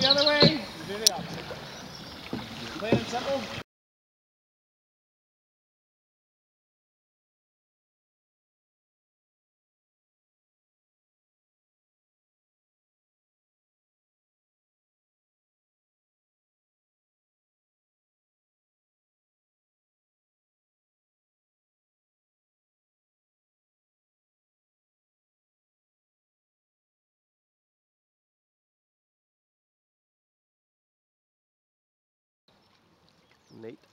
the other way, do. Plain and simple. Nate.